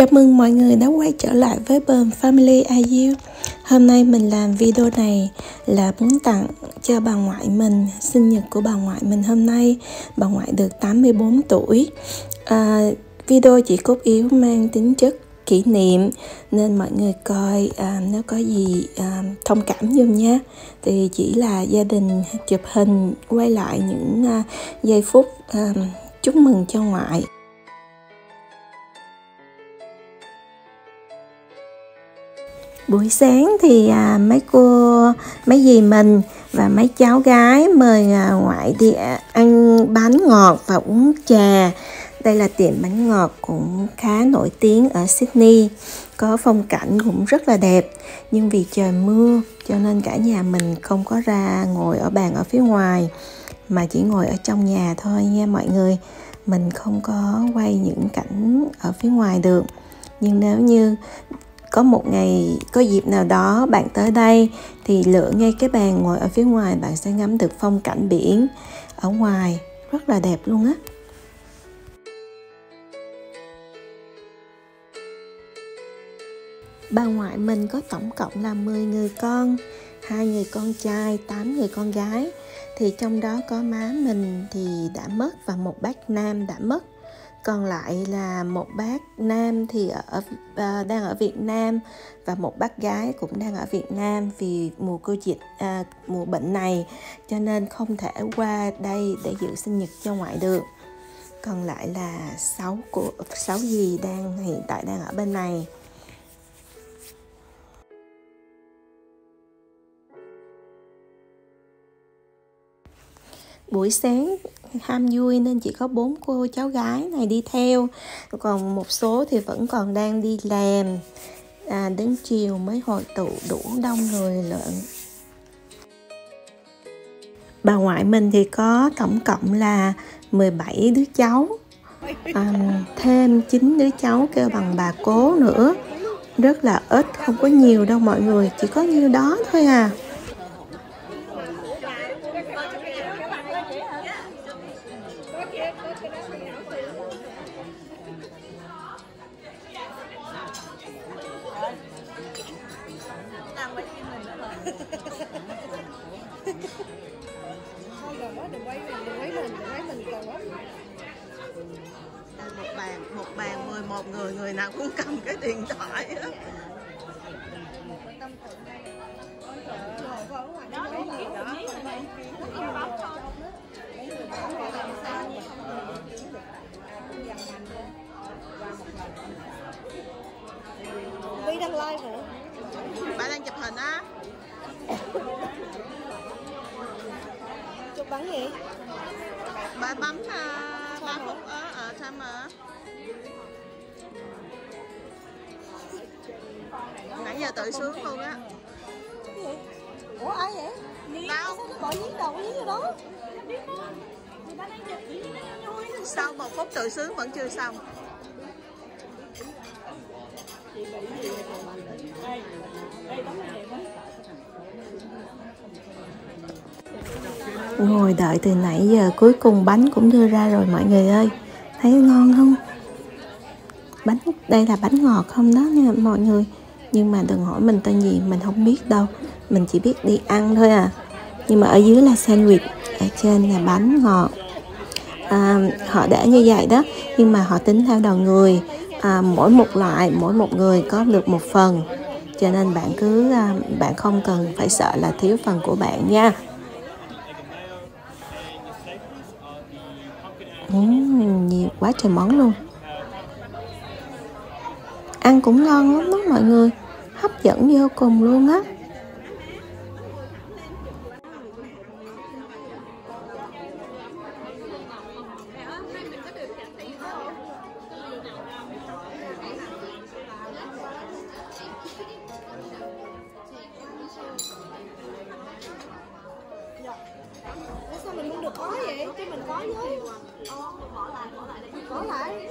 Chào mừng mọi người đã quay trở lại với Bờm Family IU Hôm nay mình làm video này là muốn tặng cho bà ngoại mình Sinh nhật của bà ngoại mình hôm nay. Bà ngoại được 84 tuổi. À, Video chỉ cốt yếu mang tính chất kỷ niệm Nên mọi người coi à, nếu có gì à, thông cảm dùm nha. Thì chỉ là gia đình chụp hình quay lại những à, giây phút à, chúc mừng cho ngoại. Buổi sáng thì à, mấy cô mấy dì mình và mấy cháu gái mời à, ngoại đi ăn bánh ngọt và uống trà. Đây là tiệm bánh ngọt cũng khá nổi tiếng ở Sydney có phong cảnh cũng rất là đẹp. Nhưng vì trời mưa cho nên cả nhà mình không có ra ngồi ở bàn ở phía ngoài mà chỉ ngồi ở trong nhà thôi nha mọi người. Mình không có quay những cảnh ở phía ngoài được. Nhưng nếu như có một ngày, có dịp nào đó bạn tới đây thì lựa ngay cái bàn ngồi ở phía ngoài, bạn sẽ ngắm được phong cảnh biển ở ngoài. Rất là đẹp luôn á. Bà ngoại mình có tổng cộng là 10 người con, hai người con trai 8 người con gái. Thì trong đó có má mình thì đã mất và một bác nam đã mất còn lại là một bác nam thì ở uh, đang ở Việt Nam và một bác gái cũng đang ở Việt Nam vì mùa cô dịch uh, mùa bệnh này cho nên không thể qua đây để dự sinh nhật cho ngoại được. Còn lại là sáu của sáu gì đang hiện tại đang ở bên này. Buổi sáng ham vui nên chỉ có bốn cô cháu gái này đi theo. Còn một số thì vẫn còn đang đi làm. À, đến chiều mới hội tụ đủ đông người lượng bà ngoại mình thì có tổng cộng là 17 đứa cháu. À, thêm 9 đứa cháu kêu bằng bà cố nữa. Rất là ít không có nhiều đâu mọi người chỉ có nhiêu đó thôi à. Đừng quay mình đừng quay mình đừng quay mình còn quá một bàn một bàn 11 người người nào cũng cầm cái điện thoại á. tâm tượng giờ tự sướng luôn á. Ủa ai vậy? Tao Sao nó bỏ nhín đầu nhín vô đó? Sau một phút tự sướng vẫn chưa xong. Ngồi đợi từ nãy giờ cuối cùng bánh cũng đưa ra rồi mọi người ơi. Thấy ngon không? Bánh đây là bánh ngọt không đó nha mọi người nhưng mà đừng hỏi mình tên gì mình không biết đâu. Mình chỉ biết đi ăn thôi à. Nhưng mà ở dưới là sandwich ở trên là bánh ngọt. À, họ đã như vậy đó nhưng mà họ tính theo đầu người. À, mỗi một loại mỗi một người có được một phần. Cho nên bạn cứ à, bạn không cần phải sợ là thiếu phần của bạn nha. Uhm, nhiều quá trời món luôn ăn cũng ngon lắm đó mọi người hấp dẫn vô cùng luôn á sao mình không được có vậy? Cho mình có với Bỏ lại, bỏ lại Bỏ lại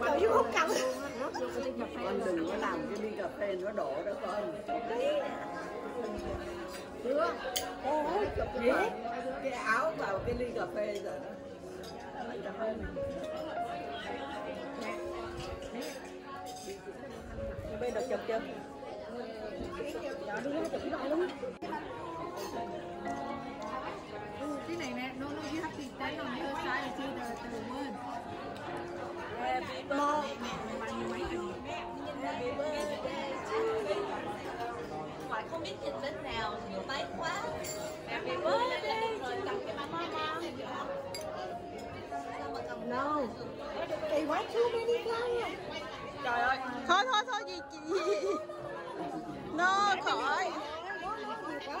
Trời ơi. Vô không cần con đừng có làm cái ly cà phê nó đổ đó con Chưa. Ôi, chụp cái, cái áo vào cái ly cà phê rồi đó bây giờ chụp chưa cái này nè, nó nó cái have to stand nó sai other side từ the. Một. Hoài không biết nhìn đến nào, thì máy quá. Happy birthday cầm cái bánh mama. No. Trời ơi thôi thôi thôi gì chị nó khỏi quá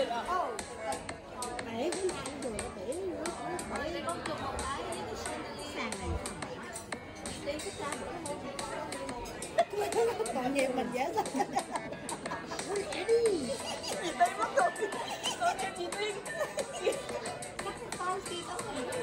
Lift it up. Cái được, bể nữa. Ôi, con chụp một cái với cái sàn này. Đi cái sàn nữa không? Còn mình dễ sợ. Con kia có hình rất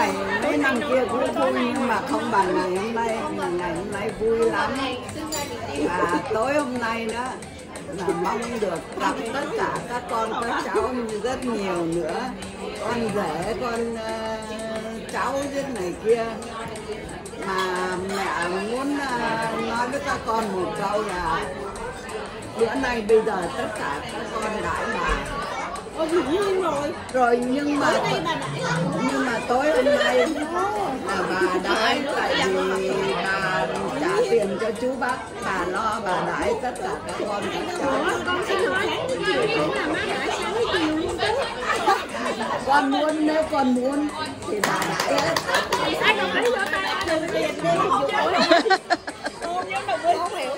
này ngày mấy năm kia cũng vui nhưng mà không bằng ngày hôm nay. Ngày hôm nay vui lắm. Và tối hôm nay đó, là mong được gặp tất cả các con, các cháu rất nhiều nữa. Con rể, con ờ, cháu rất này kia. Mà mẹ muốn ờ, nói với các con một câu là, bữa nay bây giờ tất cả các con đãi bà Ôi dĩ nhiên rồi. rồi nhưng mà nhưng mà tối hôm nay là bà đãi tại vì bà trả tiền cho chú bác bà lo bà đãi tất cả các con. Các cháu Con xin hỏi, là má đã sáng chiều luôn con muốn nếu con muốn thì bà đãi hết Ai còn phải cho ta đừng tiền đi Không hiểu.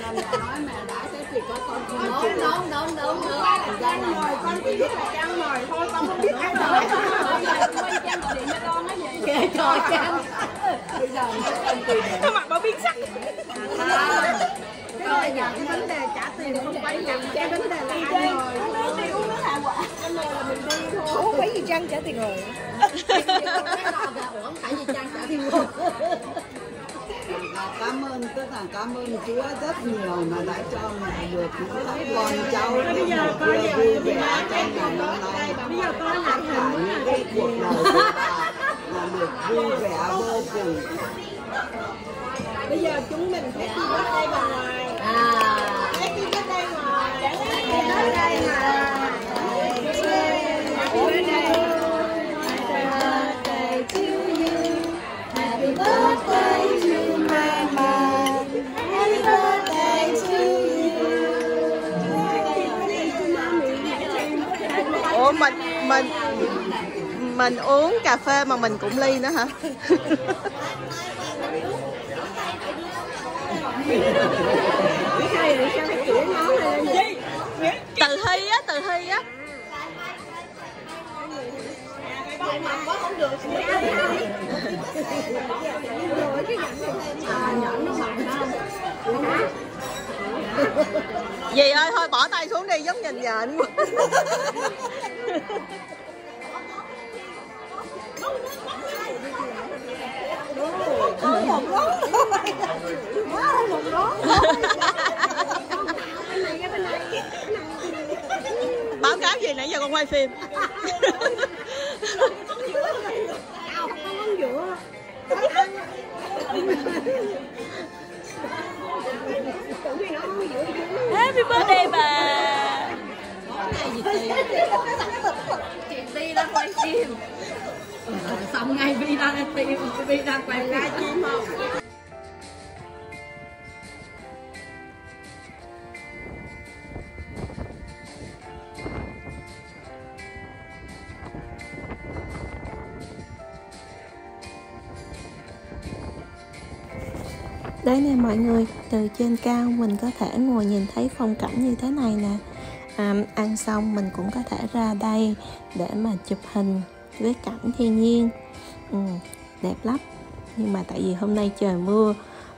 Là mẹ nói mẹ đãi thế thì có con không? Đúng, đúng, đúng, đúng. Trang rồi, con chỉ biết là trang rồi, thôi con không biết rồi. Quay trang gọi điện cho con á gì. kệ trang bây giờ con tùy Nó mặt bảo biến sắc. cái này là cái vấn đề trả tiền không phải là cái vấn đề là rồi Đi uống nước hạ quả. Anh rồi là mình đi thôi. Ủa phải gì Trang trả tiền rồi. Ủa, không phải gì trang trả tiền luôn. Và cảm ơn tất cả cảm ơn Chúa rất nhiều mà đã cho mẹ được các con cháu bây giờ con vui vẻ trong ngày hôm nay bây giờ con tất cả những cái cuộc đời của bà là được vui vẻ vô cùng Bây giờ chúng mình phải đi đến đây bà ngoài. À. mình mình uống cà phê mà mình cũng ly nữa hả? Từ hy á, từ hy á. Dì ơi, thôi bỏ tay xuống đi, giống nhìn nhện quá. báo cáo gì nãy giờ con quay phim? Happy birthday bạn Chị đi đang quay phim Xong ngày Vi đang phim Vi đang quay phim không Đấy nè mọi người, từ trên cao mình có thể ngồi nhìn thấy phong cảnh như thế này nè à, Ăn xong mình cũng có thể ra đây để mà chụp hình với cảnh thiên nhiên. Ừ, Đẹp lắm. Nhưng mà tại vì hôm nay trời mưa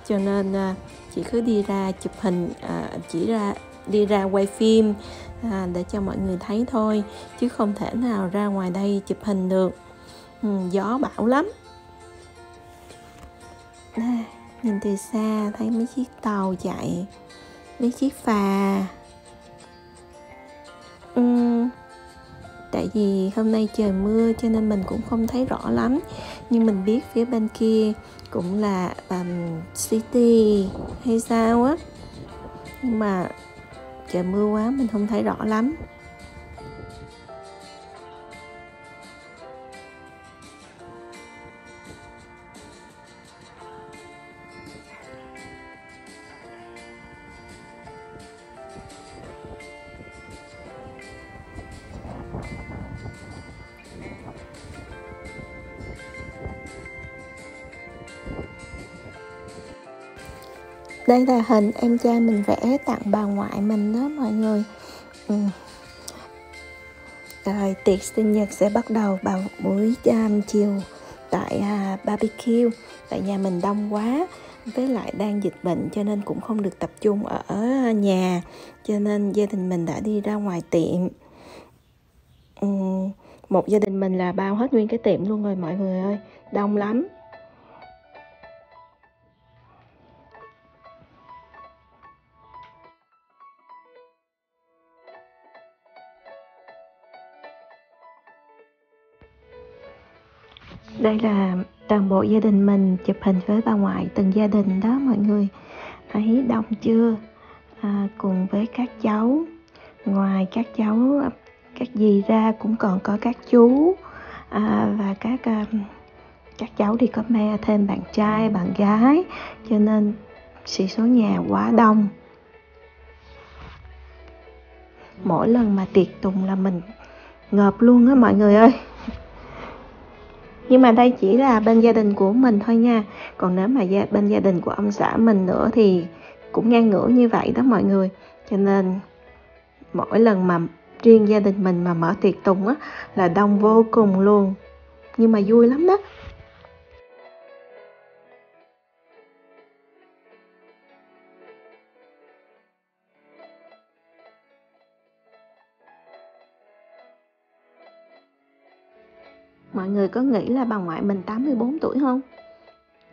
cho nên à, chỉ cứ đi ra chụp hình, à, chỉ ra đi ra quay phim à, để cho mọi người thấy thôi Chứ không thể nào ra ngoài đây chụp hình được. Ừ, Gió bão lắm. À, nhìn từ xa thấy mấy chiếc tàu chạy mấy chiếc phà uhm, tại vì hôm nay trời mưa cho nên mình cũng không thấy rõ lắm. Nhưng mình biết phía bên kia cũng là um, city hay sao á. Nhưng mà trời mưa quá mình không thấy rõ lắm. Đây là hình em trai mình vẽ tặng bà ngoại mình đó mọi người. Ừ. rồi tiệc sinh nhật sẽ bắt đầu vào buổi um, chiều tại uh, barbecue. Tại nhà mình đông quá với lại đang dịch bệnh cho nên cũng không được tập trung ở nhà cho nên gia đình mình đã đi ra ngoài tiệm. Ừ. một gia đình mình là bao hết nguyên cái tiệm luôn rồi mọi người ơi. Đông lắm. Đây là toàn bộ gia đình mình chụp hình với bà ngoại từng gia đình đó mọi người. Thấy đông chưa? À, cùng với các cháu. Ngoài các cháu các dì ra cũng còn có các chú. À, và các à, các cháu thì có me thêm bạn trai bạn gái. Cho nên sĩ số nhà quá đông. Mỗi lần mà tiệc tùng là mình ngợp luôn á mọi người ơi nhưng mà đây chỉ là bên gia đình của mình thôi nha. Còn nếu mà gia, bên gia đình của ông xã mình nữa thì cũng ngang ngửa như vậy đó mọi người. Cho nên mỗi lần mà riêng gia đình mình mà mở tiệc tùng á là đông vô cùng luôn. Nhưng mà vui lắm đó. Người có nghĩ là bà ngoại mình 84 tuổi không?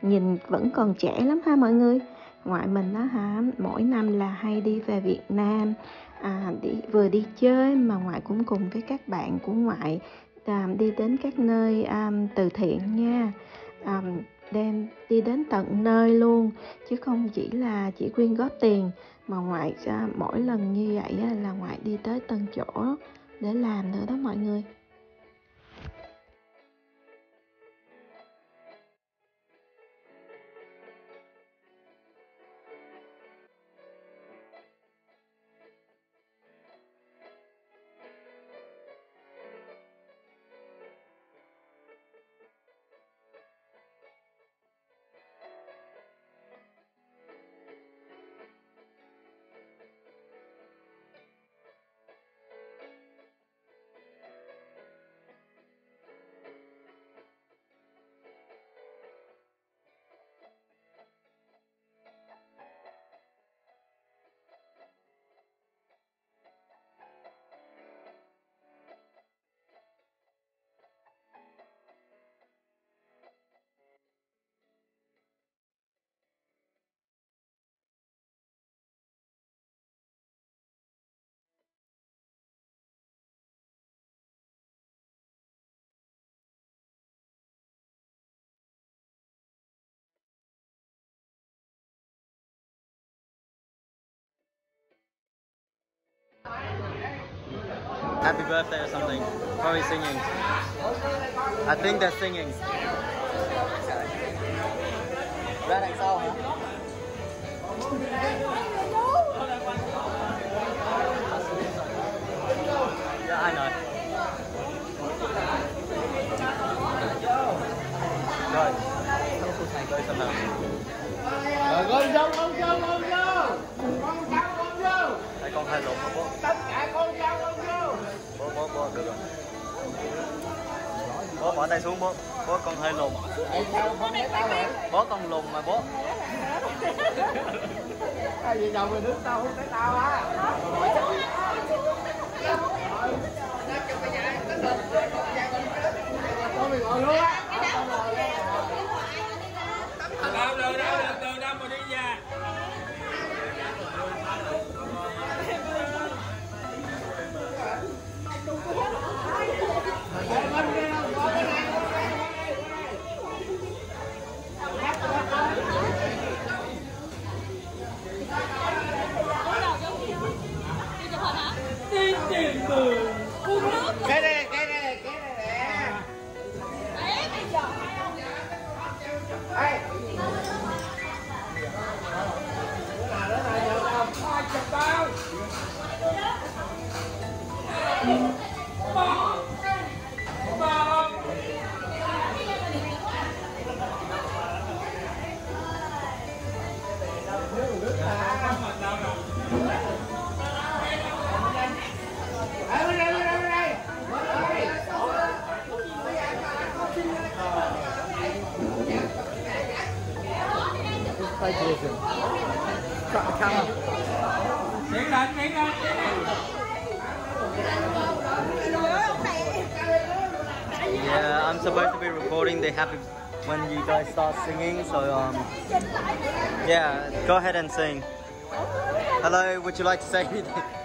Nhìn vẫn còn trẻ lắm ha mọi người. Ngoại mình đó hả, mỗi năm là hay đi về Việt Nam à, đi, Vừa đi chơi mà ngoại cũng cùng với các bạn của ngoại à, Đi đến các nơi à, từ thiện nha. À, đem đi đến tận nơi luôn chứ không chỉ là chỉ quyên góp tiền mà ngoại à, mỗi lần như vậy là ngoại đi tới tận chỗ để làm nữa đó mọi người. happy birthday or something. Probably singing. I think they're singing. Huh? bố con lùn mà bố. Hai vợ chồng người nước tao không thấy tao á. think they have happy when you guys start singing. So um, yeah, go ahead and sing. Hello, would you like to say anything?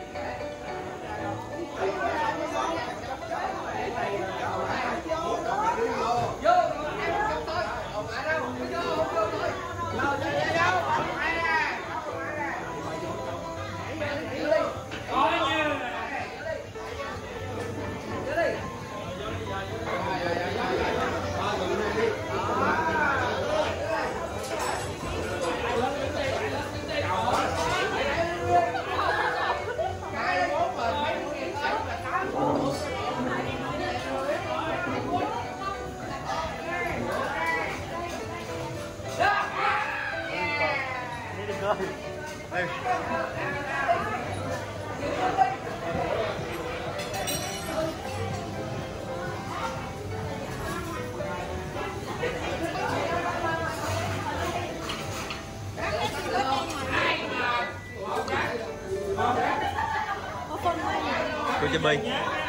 you, mate.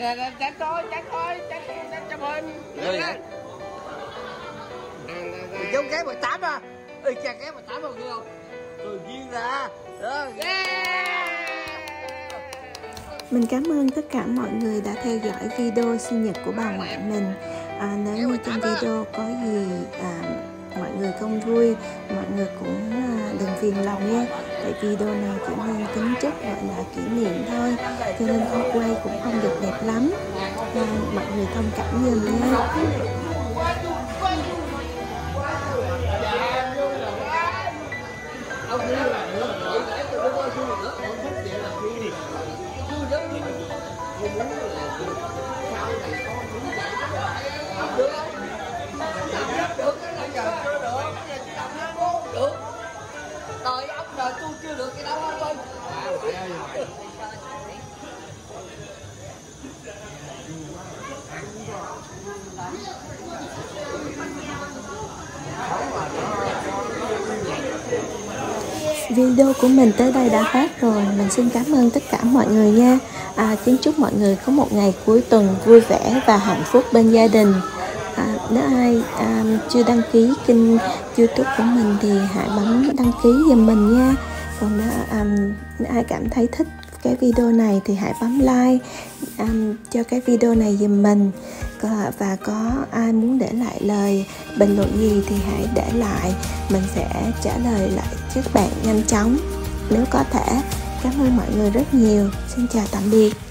nè nè nè tránh thôi tránh thôi tránh tránh cho mình giống cái 18 à ơi cha cái 18 tám người không? Cười duyên ra. Đó mình cảm ơn tất cả mọi người đã theo dõi video sinh nhật của bà ngoại mình. À, nếu như trong video có gì à, mọi người không vui, mọi người cũng à, đừng phiền lòng nha. Tại video này chỉ mang tính chất gọi là kỷ niệm thôi, cho nên không quay cũng không được đẹp lắm. À, mọi người thông cảm giùm nha. Được cái đó ông ơi à phải ơi. Video của mình tới đây đã hết rồi. Mình xin cảm ơn tất cả mọi người nha. À, Kính chúc mọi người có một ngày cuối tuần vui vẻ và hạnh phúc bên gia đình. À, Nếu ai à, chưa đăng ký kênh youtube của mình thì hãy bấm đăng ký giùm mình nha còn nếu, um, nếu ai cảm thấy thích cái video này thì hãy bấm like um, cho cái video này giùm mình. Có- và có ai muốn để lại lời bình luận gì thì hãy để lại. Mình sẽ trả lời lại các bạn nhanh chóng. Nếu có thể cảm ơn mọi người rất nhiều. Xin chào tạm biệt.